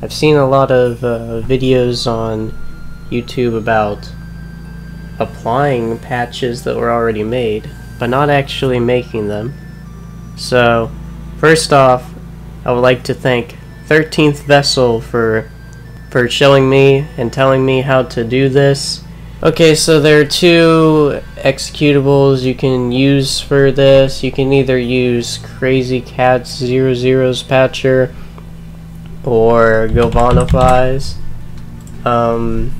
I've seen a lot of uh, videos on YouTube about applying patches that were already made, but not actually making them. So, first off, I would like to thank 13th Vessel for for showing me and telling me how to do this. Okay, so there are two executables you can use for this. You can either use Crazycatz00's patcher or Govanify's. Um,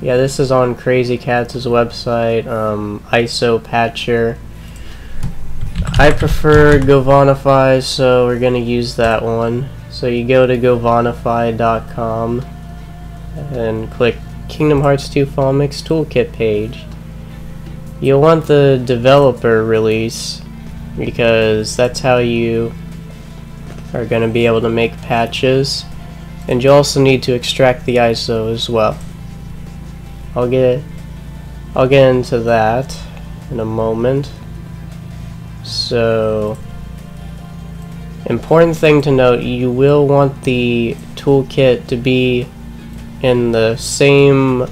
yeah, this is on Crazy Cats' website, um, ISO Patcher. I prefer Govanify, so we're going to use that one. So you go to govanify.com and click Kingdom Hearts 2 Final Mix Toolkit page. You'll want the developer release because that's how you are going to be able to make patches. And you also need to extract the ISO as well. I'll get I'll get into that in a moment. So important thing to note, you will want the toolkit to be in the same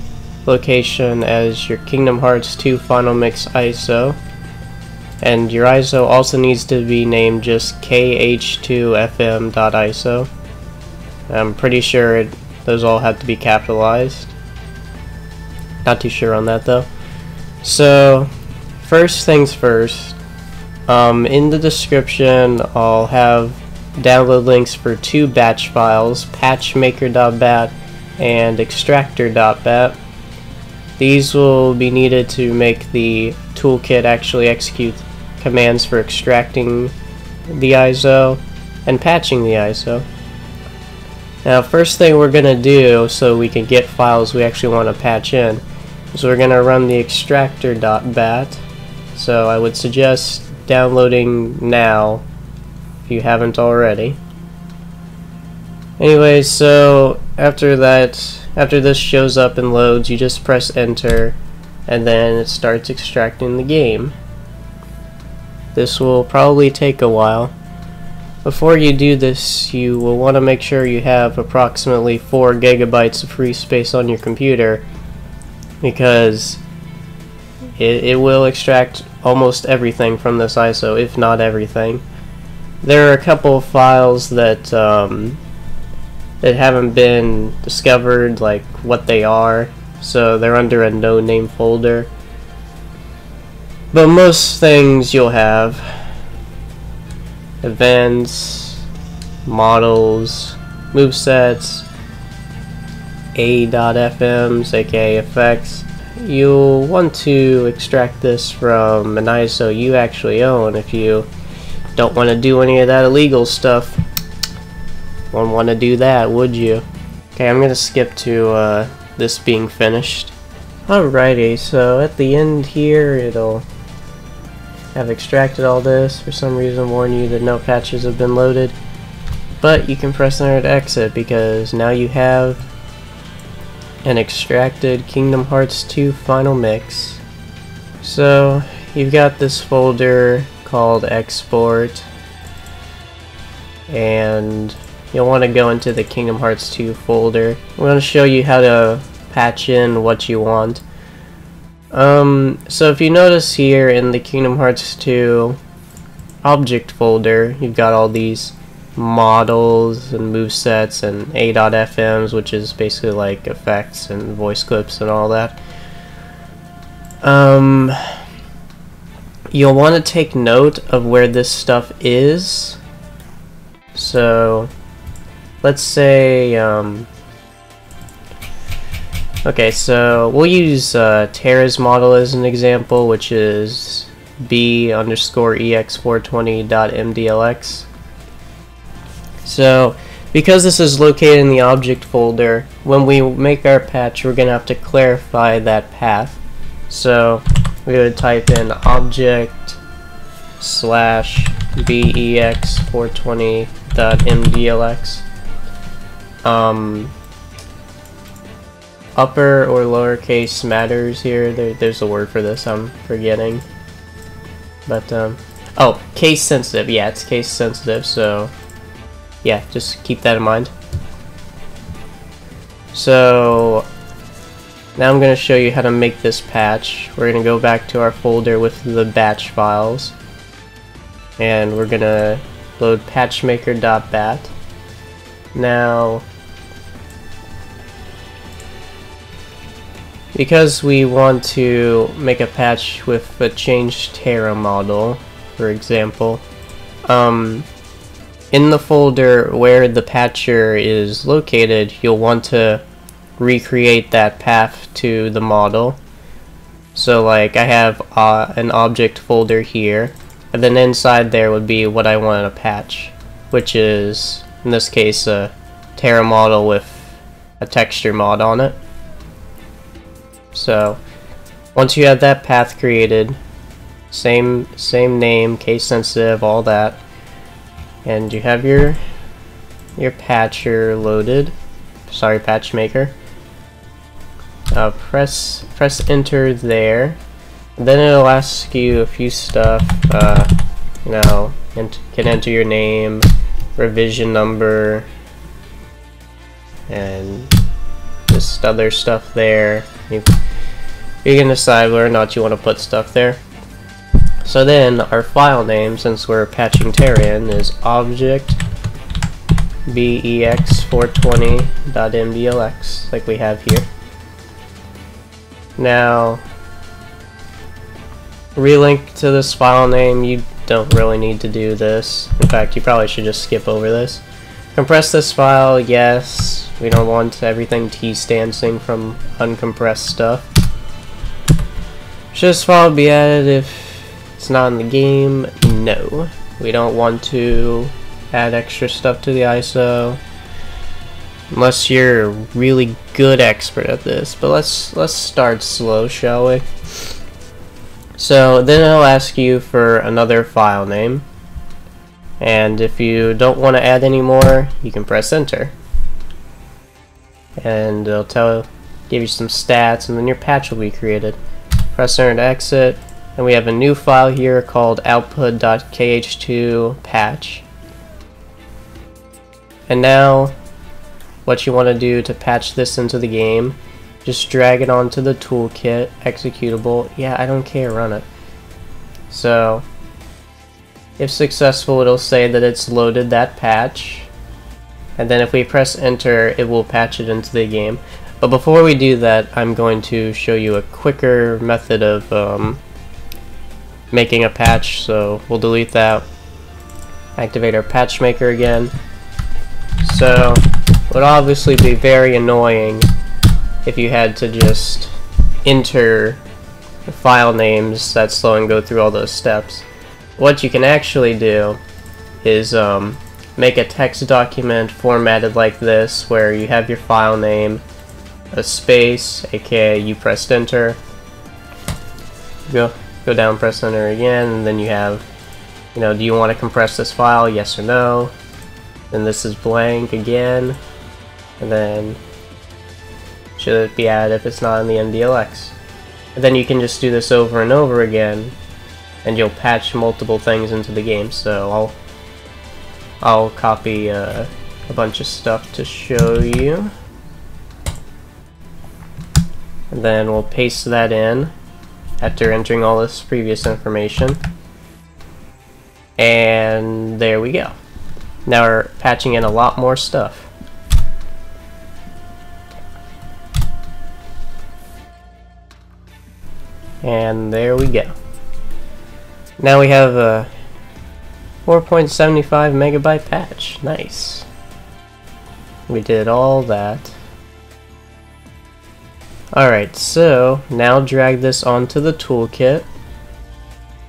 location as your Kingdom Hearts 2 Final Mix ISO. And your ISO also needs to be named just kh2fm.iso. I'm pretty sure it, those all have to be capitalized. Not too sure on that though. So, first things first, um, in the description I'll have download links for two batch files, patchmaker.bat and extractor.bat. These will be needed to make the toolkit actually execute commands for extracting the ISO and patching the ISO. Now first thing we're going to do so we can get files we actually want to patch in is we're going to run the extractor.bat. So I would suggest downloading now if you haven't already. Anyway, so after that, after this shows up and loads, you just press enter and then it starts extracting the game. This will probably take a while. Before you do this, you will want to make sure you have approximately 4 gigabytes of free space on your computer because it, it will extract almost everything from this ISO, if not everything. There are a couple of files that um, that haven't been discovered, like what they are, so they're under a no name folder. But most things you'll have events, models, movesets, A.FMs, aka effects, you'll want to extract this from an ISO you actually own if you don't want to do any of that illegal stuff. Wouldn't want to do that, would you? Okay, I'm gonna skip to uh, this being finished. Alrighty, so at the end here, it'll have extracted all this. For some reason, warn you that no patches have been loaded. But you can press enter to exit because now you have an extracted Kingdom Hearts 2 Final Mix. So, you've got this folder called Export, and you'll want to go into the Kingdom Hearts 2 folder. I'm going to show you how to patch in what you want. Um, so if you notice here in the Kingdom Hearts 2 object folder, you've got all these models and move sets and A.FMs, which is basically like effects and voice clips and all that. Um, you'll want to take note of where this stuff is. So, let's say, um, okay, so we'll use uh, Terra's model as an example, which is b underscore ex420.mdlx. So because this is located in the object folder, when we make our patch, we're going to have to clarify that path. So we would type in object slash bex420.mdlx. Um, upper or lowercase matters here. There, there's a word for this. I'm forgetting. But, um, oh, case sensitive. Yeah, it's case sensitive, so yeah, just keep that in mind. So now I'm going to show you how to make this patch. We're going to go back to our folder with the batch files. And we're going to load patchmaker.bat. Now, because we want to make a patch with a changed Terra model, for example, um, in the folder where the patcher is located, you'll want to recreate that path to the model. So like I have uh, an object folder here, and then inside there would be what I want to patch, which is, in this case, a Terra model with a texture mod on it. So, once you have that path created, same same name, case sensitive, all that, and you have your your patcher loaded sorry patch maker. Uh, press press enter there. Then it'll ask you a few stuff uh, you know and can enter your name revision number and just other stuff there. You, you can decide whether or not you want to put stuff there so then our file name, since we're patching Terran, is object bex420.mdlx, like we have here. Now, relink to this file name, you don't really need to do this. In fact, you probably should just skip over this. Compress this file, yes. We don't want everything T-stancing from uncompressed stuff. This file be added if it's not in the game. No. We don't want to add extra stuff to the ISO. Unless you're a really good expert at this. But let's let's start slow, shall we? So then it'll ask you for another file name. And if you don't want to add any more, you can press enter. And it'll tell give you some stats and then your patch will be created. Press enter to exit and we have a new file here called output.kh2 patch. And now, what you want to do to patch this into the game, just drag it onto the toolkit, executable. Yeah, I don't care, run it. So, if successful, it'll say that it's loaded that patch. And then if we press enter, it will patch it into the game. But before we do that, I'm going to show you a quicker method of um, making a patch, so we'll delete that. Activate our patch maker again. So, it would obviously be very annoying if you had to just enter the file names that slow and go through all those steps. What you can actually do is um, make a text document formatted like this where you have your file name, a space, aka you pressed enter, go go down, press enter again, and then you have, you know, do you want to compress this file, yes or no? Then this is blank again, and then should it be added if it's not in the MDLX? And then you can just do this over and over again, and you'll patch multiple things into the game. So I'll I'll copy uh, a bunch of stuff to show you. And then we'll paste that in after entering all this previous information. And there we go. Now we're patching in a lot more stuff. And there we go. Now we have a 4.75 megabyte patch. Nice. We did all that. Alright, so now drag this onto the toolkit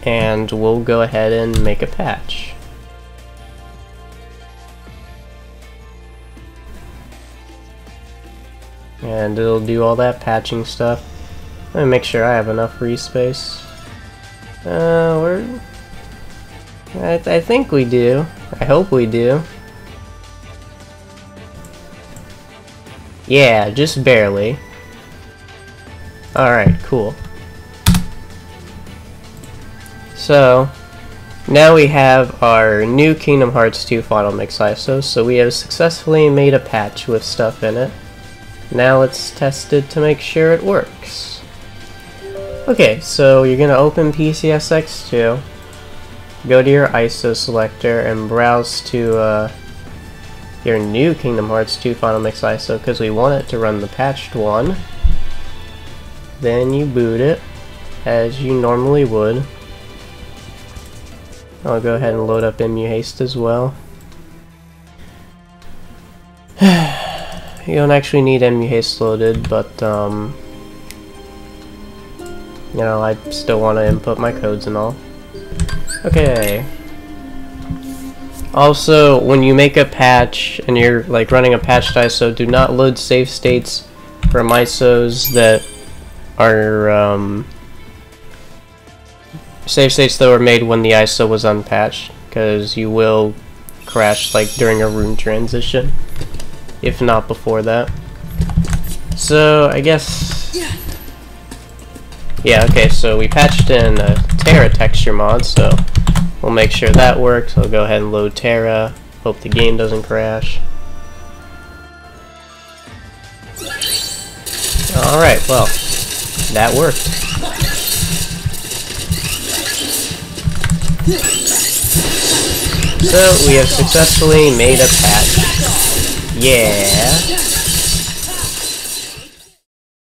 and we'll go ahead and make a patch. And it'll do all that patching stuff. Let me make sure I have enough free space. Uh, we're... I, th I think we do. I hope we do. Yeah, just barely. Alright, cool. So, now we have our new Kingdom Hearts 2 Final Mix ISO, so we have successfully made a patch with stuff in it. Now let's test it to make sure it works. Okay, so you're gonna open PCSX2, go to your ISO selector, and browse to uh, your new Kingdom Hearts 2 Final Mix ISO because we want it to run the patched one. Then you boot it as you normally would. I'll go ahead and load up EmuHaste as well. you don't actually need EmuHaste loaded, but um, you know, I still want to input my codes and all. Okay. Also, when you make a patch and you're like running a patched ISO, do not load save states from ISOs that are um, save states that were made when the ISO was unpatched, because you will crash like during a room transition, if not before that. So I guess, yeah, okay. So we patched in a Terra texture mod, so We'll make sure that works. I'll go ahead and load Terra. Hope the game doesn't crash. Alright, well, that worked. So, we have successfully made a patch. Yeah.